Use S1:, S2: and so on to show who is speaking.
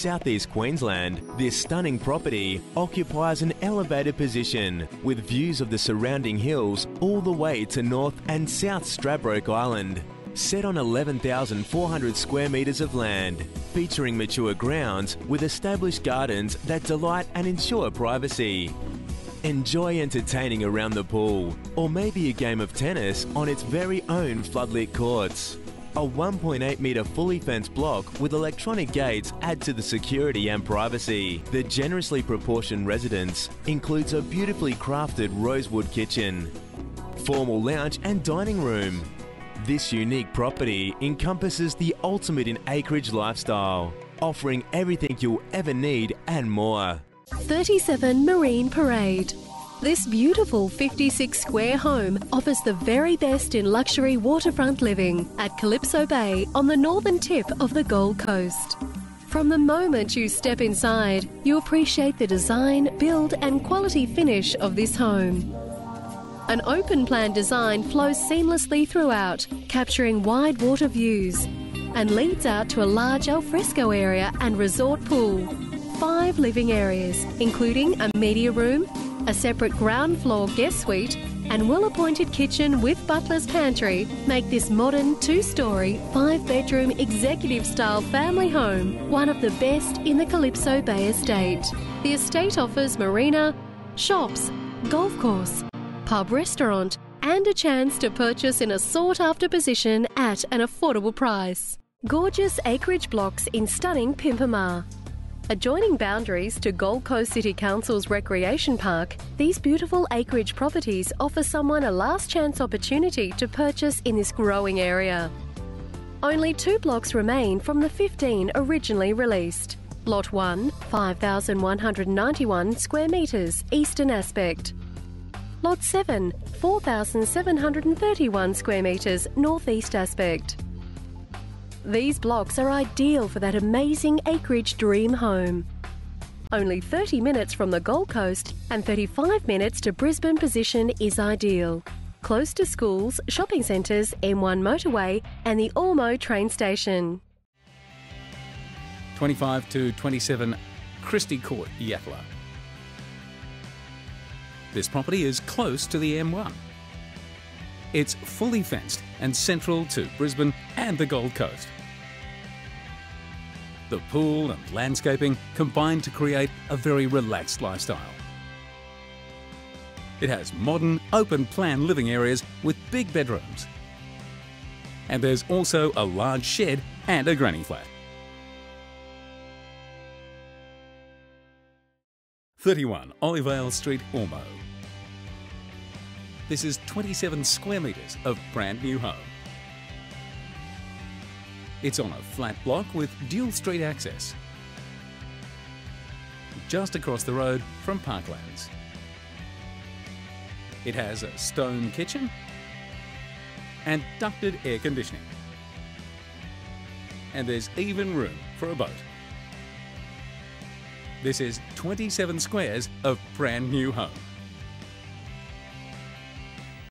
S1: Southeast Queensland, this stunning property occupies an elevated position with views of the surrounding hills all the way to North and South Stradbroke Island. Set on 11,400 square metres of land, featuring mature grounds with established gardens that delight and ensure privacy. Enjoy entertaining around the pool, or maybe a game of tennis on its very own floodlit courts. A 1.8 metre fully fenced block with electronic gates add to the security and privacy. The generously proportioned residence includes a beautifully crafted rosewood kitchen, formal lounge and dining room. This unique property encompasses the ultimate in acreage lifestyle, offering everything you'll ever need and more.
S2: 37 Marine Parade. This beautiful 56 square home offers the very best in luxury waterfront living at Calypso Bay on the northern tip of the Gold Coast. From the moment you step inside, you appreciate the design, build, and quality finish of this home. An open plan design flows seamlessly throughout, capturing wide water views, and leads out to a large alfresco area and resort pool. Five living areas, including a media room, a separate ground floor guest suite, and well appointed kitchen with butler's pantry make this modern two story, five bedroom executive style family home one of the best in the Calypso Bay Estate. The estate offers marina, shops, golf course, pub restaurant, and a chance to purchase in a sought after position at an affordable price. Gorgeous acreage blocks in stunning Pimpama. Adjoining boundaries to Gold Coast City Council's Recreation Park, these beautiful acreage properties offer someone a last chance opportunity to purchase in this growing area. Only two blocks remain from the 15 originally released. Lot 1, 5,191 square metres, eastern aspect. Lot 7, 4,731 square metres, northeast aspect. These blocks are ideal for that amazing acreage dream home. Only 30 minutes from the Gold Coast and 35 minutes to Brisbane position is ideal. Close to schools, shopping centres, M1 motorway, and the Ormeau train station.
S3: 25 to 27 Christie Court, Yatala. This property is close to the M1. It's fully fenced and central to Brisbane and the Gold Coast. The pool and landscaping combine to create a very relaxed lifestyle. It has modern, open plan living areas with big bedrooms. And there's also a large shed and a granny flat. 31 Olivale Street, Ormeau. This is 27 square metres of brand new home. It's on a flat block with dual street access. Just across the road from Parklands. It has a stone kitchen and ducted air conditioning. And there's even room for a boat. This is 27 squares of brand new home.